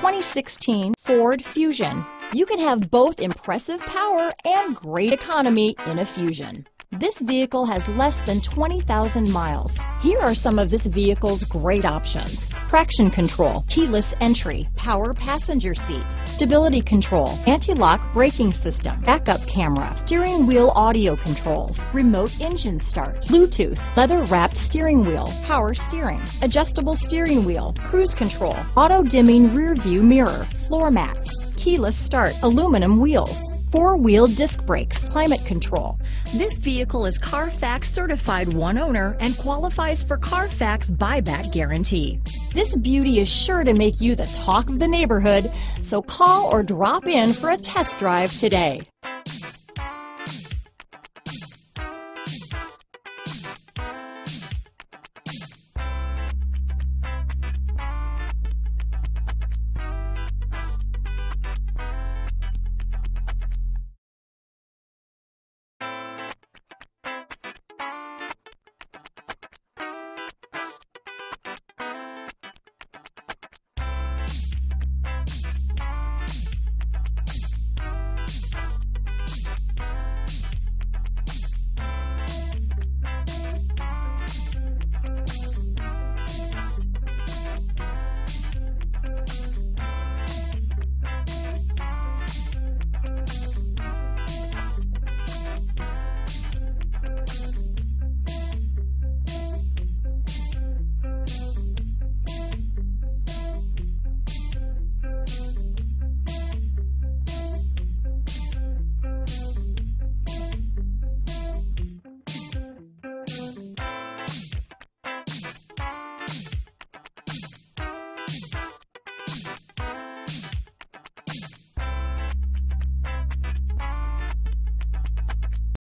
2016 Ford Fusion. You can have both impressive power and great economy in a Fusion. This vehicle has less than 20,000 miles. Here are some of this vehicle's great options. Traction control, keyless entry, power passenger seat, stability control, anti-lock braking system, backup camera, steering wheel audio controls, remote engine start, Bluetooth, leather wrapped steering wheel, power steering, adjustable steering wheel, cruise control, auto dimming rear view mirror, floor mats, keyless start, aluminum wheels, four-wheel disc brakes, climate control. This vehicle is Carfax certified one owner and qualifies for Carfax buyback guarantee. This beauty is sure to make you the talk of the neighborhood, so call or drop in for a test drive today.